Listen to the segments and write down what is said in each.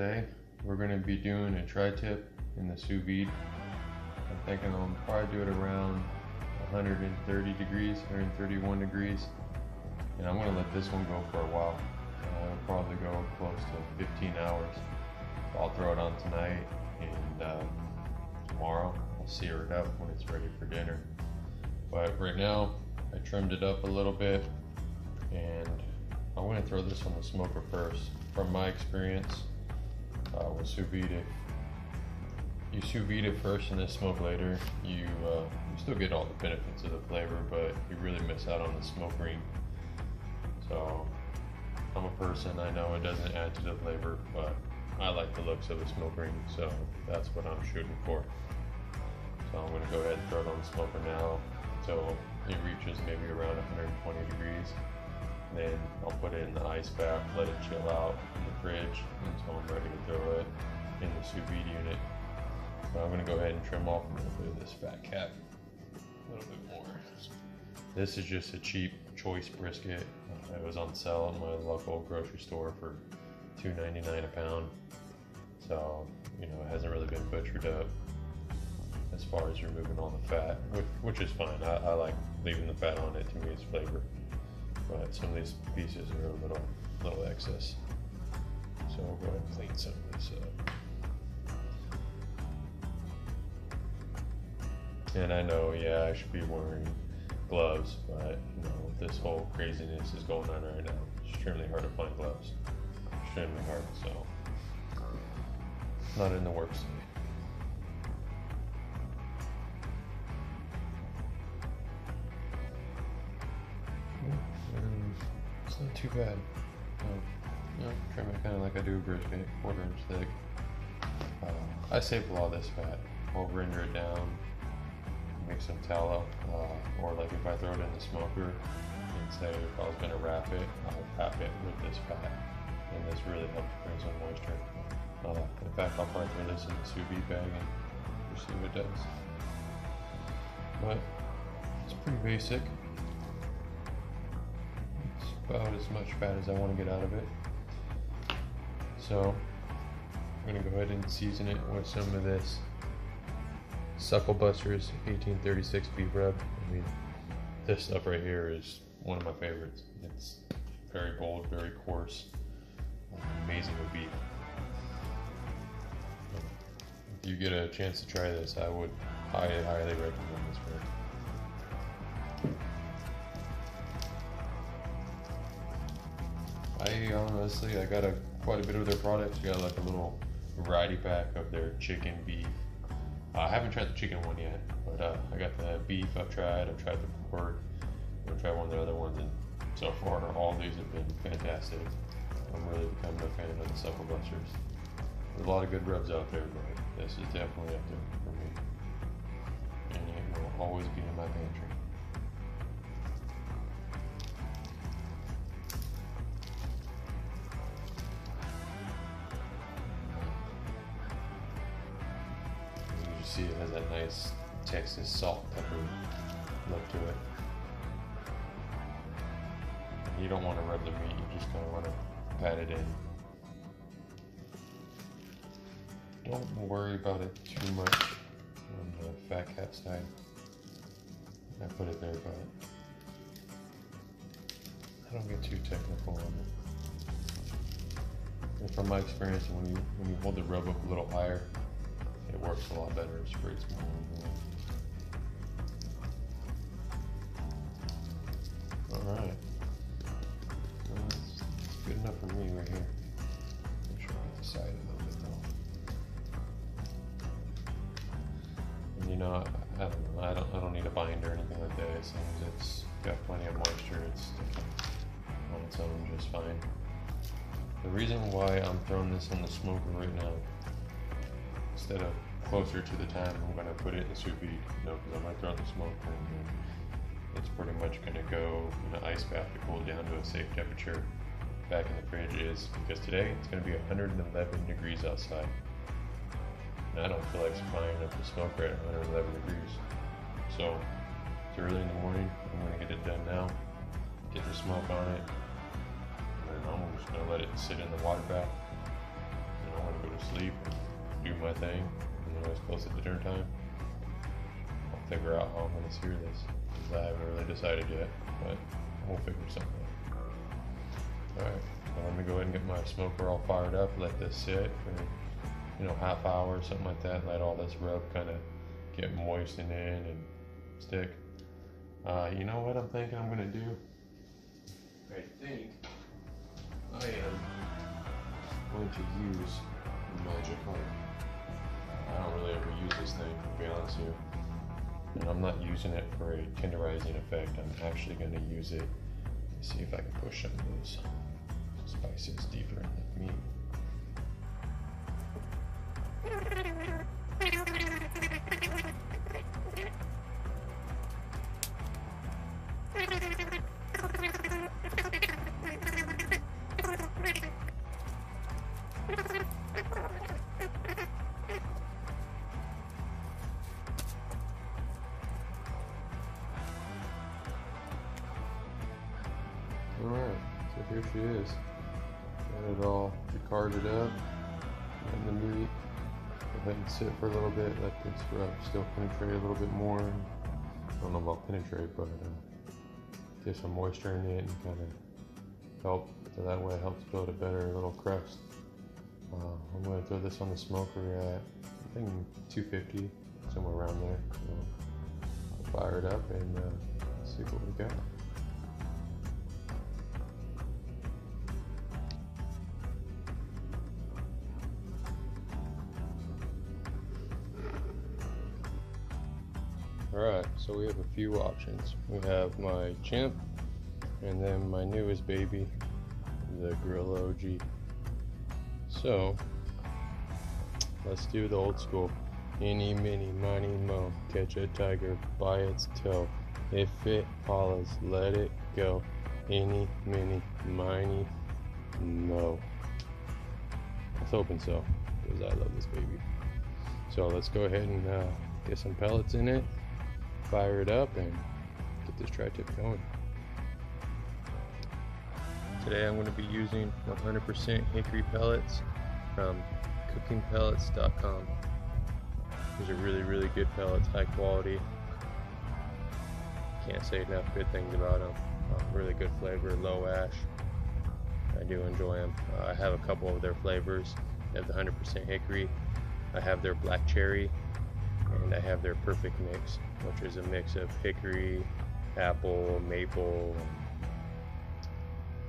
today. We're going to be doing a tri-tip in the sous vide. I'm thinking I'll probably do it around 130 degrees, 131 degrees. And I'm going to let this one go for a while. Uh, it'll probably go close to 15 hours. I'll throw it on tonight and uh, tomorrow I'll sear it up when it's ready for dinner. But right now I trimmed it up a little bit and I'm going to throw this on the smoker first. From my experience uh, with sous vide, If you sous vide it first and then smoke later. You uh, you still get all the benefits of the flavor, but you really miss out on the smoke ring. So I'm a person. I know it doesn't add to the flavor, but I like the looks of the smoke ring, so that's what I'm shooting for. So I'm going to go ahead and throw it on the smoker now until it reaches maybe around 120 degrees. Then I'll put it in the ice bath, let it chill out in the fridge the sous vide unit. So I'm gonna go ahead and trim off a little bit of this fat cap, a little bit more. This is just a cheap choice brisket. Uh, it was on sale at my local grocery store for $2.99 a pound. So, you know, it hasn't really been butchered up as far as removing all the fat, which, which is fine. I, I like leaving the fat on it to me it's flavor but some of these pieces are a little, little excess. So we'll go ahead and clean some of this up. And I know, yeah, I should be wearing gloves, but you know, this whole craziness is going on right now. It's extremely hard to find gloves. Extremely hard, so not in the works. It's not too bad. Oh, yeah, trim it kind of like I do a brisket, quarter inch thick. Uh, I save a lot of this fat. I'll render it down, make some tallow, uh, or like if I throw it in the smoker, and say if I was going to wrap it, I'll wrap it with this fat, and this really helps bring some moisture. Uh, in fact, I'll probably throw this in the sous vide bag and see what it does. But it's pretty basic It's about as much fat as I want to get out of it. So I'm going to go ahead and season it with some of this Suckle Busters 1836 beef rub. I mean, this stuff right here is one of my favorites. It's very bold, very coarse, amazing with beef. If you get a chance to try this, I would highly, highly recommend this one. I honestly, I got a quite a bit of their products. Got like a little variety pack of their chicken, beef. Uh, I haven't tried the chicken one yet, but uh, I got the beef. I've tried. I've tried the pork. I've tried one of the other ones, and so far all these have been fantastic. I'm really becoming a fan of the Suckle Busters. There's a lot of good rubs out there, but this is definitely up there for me, and it will always be in my pantry. Nice Texas salt pepper look to it. You don't want to rub the meat, you just kind of want to pat it in. Don't worry about it too much on the fat cap side. I put it there, but I don't get too technical on it. And from my experience, when you when you hold the rub up a little higher, it works a lot better. It's pretty small. All right. Well, that's, good enough for me right here. Make sure I a little bit. And you know, I, I, don't. I don't. Need a binder or anything like that. It seems it's got plenty of moisture. It's on its own just fine. The reason why I'm throwing this on the smoker right now instead of closer to the time I'm going to put it in the sous vide, you know, because I might throw the smoker and it's pretty much going to go in an ice bath to cool down to a safe temperature back in the fridge is because today it's going to be 111 degrees outside. And I don't feel like frying up the smoker at 111 degrees. So it's early in the morning. I'm going to get it done now, get the smoke on it, and then I'm just going to let it sit in the water bath. And I'm going to go to sleep do my thing. And when it's close to dinner time, I'll figure out how I'm going to sear this. Because I haven't really decided yet, but we'll figure something out. Alright, well, let me go ahead and get my smoker all fired up, let this sit for, you know, half hour, or something like that, let all this rub kind of get moistened in and stick. Uh, you know what I'm thinking I'm going to do? I think I am going to use Magic Heart. I don't really ever use this thing, to be honest. And I'm not using it for a tenderizing effect. I'm actually going to use it to see if I can push some of those spices deeper in the meat. Here she is. Got it all carded up. And the meat. Go ahead and sit for a little bit, let this rub still penetrate a little bit more. I don't know about penetrate, but uh, get some moisture in it and kind of help. So that way it helps build a better little crust. Uh, I'm going to throw this on the smoker at, I think 250, somewhere around there. So I'll fire it up and uh, see what we got. So we have a few options. We have my chimp, and then my newest baby, the Grilla OG. So, let's do the old school. Any, mini, miny, mo. Catch a tiger by its tail. If it follows, let it go. Any, mini, miny, mo. Was hoping so, because I love this baby. So let's go ahead and uh, get some pellets in it fire it up and get this tri-tip going. Today I'm going to be using 100% hickory pellets from cookingpellets.com. These are really, really good pellets, high quality. Can't say enough good things about them. Uh, really good flavor, low ash. I do enjoy them. Uh, I have a couple of their flavors. I have the 100% hickory. I have their black cherry and I have their perfect mix, which is a mix of hickory, apple, maple,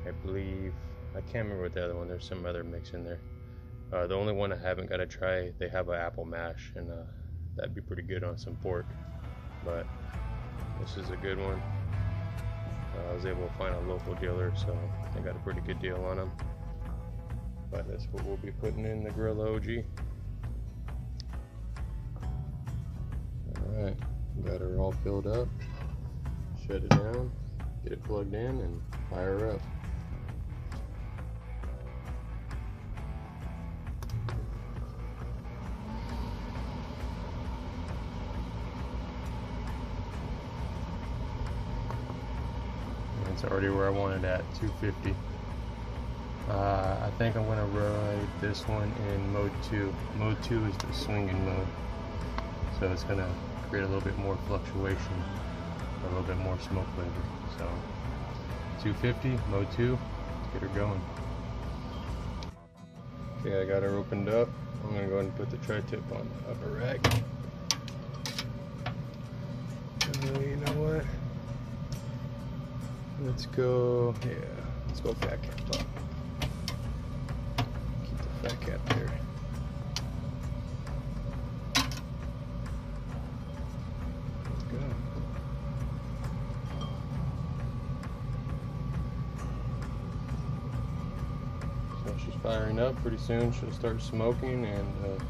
I believe I can't remember what the other one. There's some other mix in there. Uh, the only one I haven't got to try, they have an apple mash, and uh, that'd be pretty good on some pork. But this is a good one. Uh, I was able to find a local dealer, so I got a pretty good deal on them. But that's what we'll be putting in the Grilla OG. Got her all filled up. Shut it down, get it plugged in, and fire her up. It's already where I want it at, 250. Uh, I think I'm gonna ride this one in mode 2. Mode 2 is the swinging mode. So it's gonna create a little bit more fluctuation, a little bit more smoke flavor. So 250, mode 2, let's get her going. Okay, I got her opened up. I'm gonna go ahead and put the tri-tip on the upper rack. You know what? Let's go, yeah, let's go fat cap top. Keep the fat cap there. Firing up pretty soon. She'll start smoking and uh,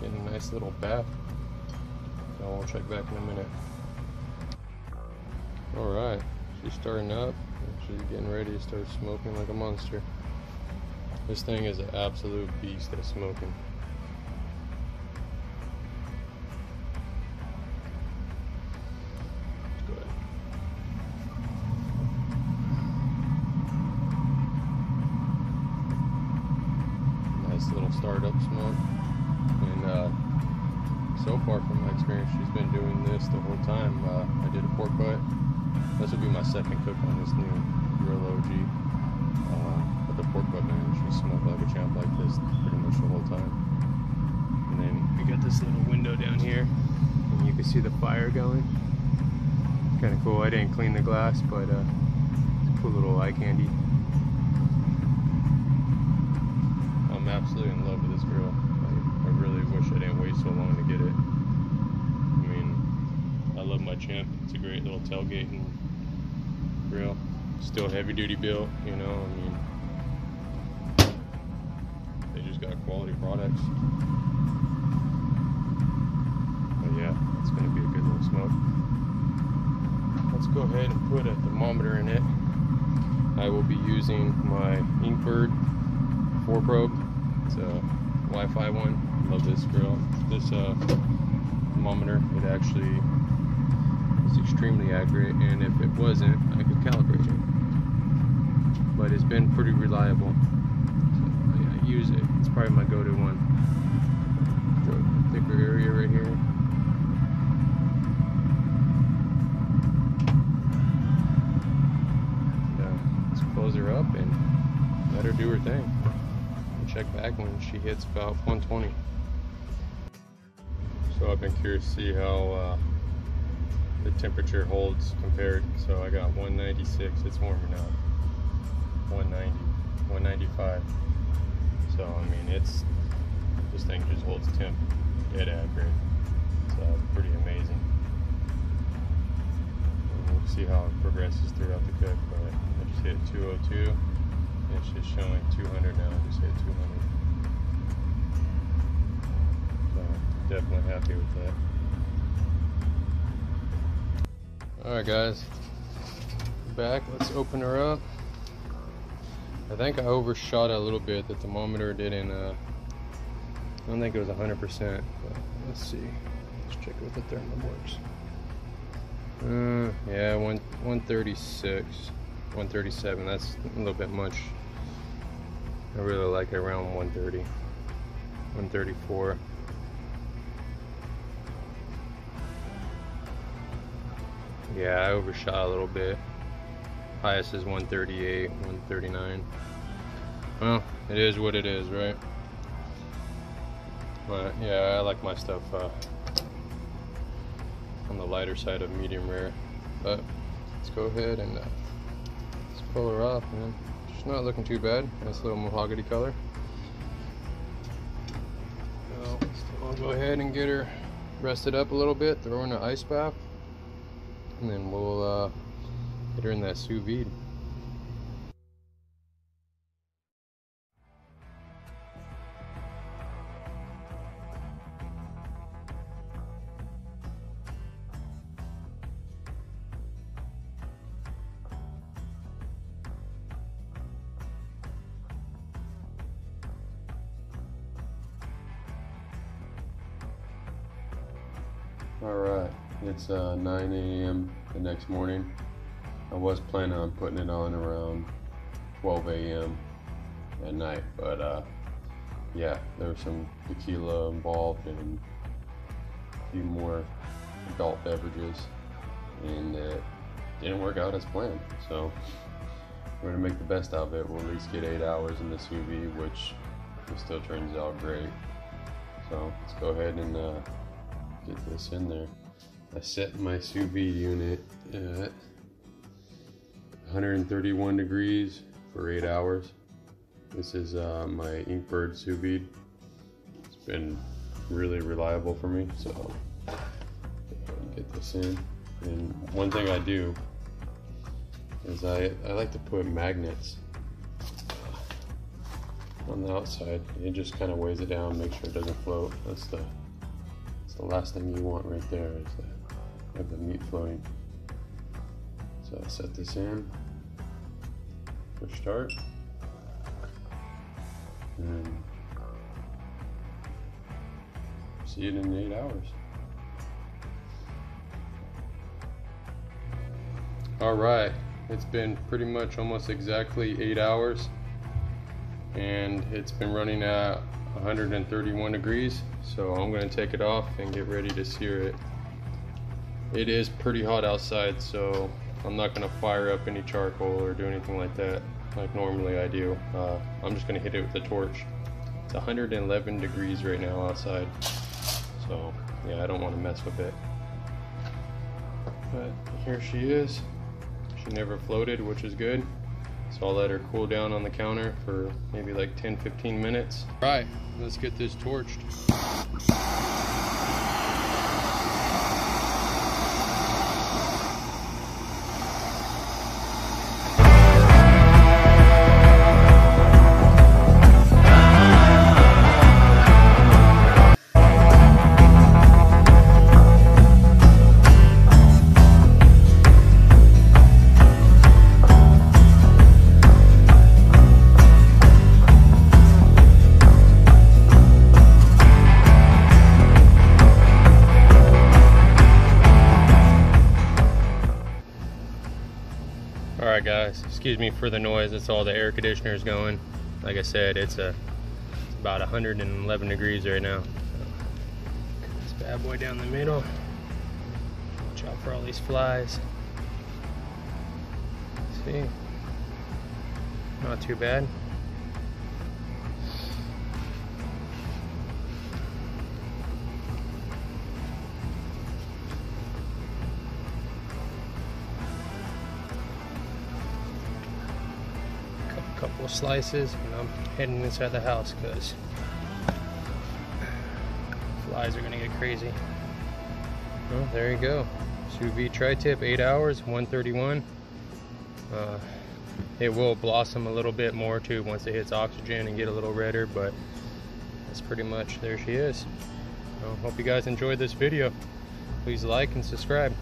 getting a nice little bath. So we'll check back in a minute. Alright, she's starting up. She's getting ready to start smoking like a monster. This thing is an absolute beast at smoking. Startup smoke. And uh, so far from my experience, she's been doing this the whole time. Uh, I did a pork butt. This will be my second cook on this new Grilla OG. Uh, but the pork butt, man, she smoked like a champ like this pretty much the whole time. And then we got this little window down here, and you can see the fire going. Kind of cool. I didn't clean the glass, but uh, it's a cool little eye candy. I'm absolutely in love with this grill. I, I really wish I didn't wait so long to get it. I mean, I love my Chimp. It's a great little tailgate and grill. Still heavy duty built, you know. I mean, they just got quality products. But yeah, it's gonna be a good little smoke. Let's go ahead and put a thermometer in it. I will be using my Inkbird 4 probe. It's a Wi-Fi one. Love this grill. This uh, thermometer, it actually is extremely accurate, and if it wasn't, I could calibrate it. But it's been pretty reliable. So I, I use it. It's probably my go-to one. Thicker area right here. close her up and let her do her thing. Check back when she hits about 120. So I've been curious to see how uh, the temperature holds compared. So I got 196, it's warming up. 190, 195. So I mean, it's this thing just holds temp dead accurate. It's uh, pretty amazing. And we'll see how it progresses throughout the cook. But I just hit 202. It's just showing 200 now. I just hit 200. So definitely happy with that. Alright guys, back, let's open her up. I think I overshot a little bit. The thermometer didn't, uh, I don't think it was 100%, but let's see. Let's check with the ThermoWorks. Uh, yeah, one, 136, 137, that's a little bit much. I really like it around 130, 134. Yeah, I overshot a little bit. Highest is 138, 139. Well, it is what it is, right? But yeah, I like my stuff uh, on the lighter side of medium rare. But let's go ahead and uh, let's pull her off, man. Not looking too bad. Nice little mahogany color. So I'll go ahead and get her rested up a little bit, throw her in an ice bath and then we'll uh, get her in that sous vide. All right, it's uh, 9 a.m. the next morning. I was planning on putting it on around 12 a.m. at night, but uh, yeah, there was some tequila involved and a few more adult beverages, and it didn't work out as planned. So we're gonna make the best out of it. We'll at least get eight hours in the sous which still turns out great. So let's go ahead and uh, get this in there. I set my sous vide unit at 131 degrees for eight hours. This is uh, my Inkbird sous vide. It's been really reliable for me, so get this in. And one thing I do is I, I like to put magnets on the outside. It just kind of weighs it down, make sure it doesn't float. That's the the last thing you want right there is have the meat floating. So I'll set this in for start. And see it in eight hours. All right, it's been pretty much almost exactly eight hours and it's been running at 131 degrees. So I'm gonna take it off and get ready to sear it. It is pretty hot outside, so I'm not gonna fire up any charcoal or do anything like that like normally I do. Uh, I'm just gonna hit it with a torch. It's 111 degrees right now outside. So yeah, I don't wanna mess with it. But here she is. She never floated, which is good. So I'll let her cool down on the counter for maybe like 10-15 minutes. All right, let's get this torched. All right guys excuse me for the noise. It's all the air conditioners going. Like i said it's a it's about 111 degrees right now. This bad boy down the middle. Watch out for all these flies. See. Not too bad couple of slices and I'm heading inside the house because flies are gonna get crazy. Well, there you go. Sous vide tri-tip, eight hours, 131. Uh, it will blossom a little bit more too once it hits oxygen and get a little redder, but that's pretty much, there she is. Hope you guys enjoyed this video. Please like and subscribe.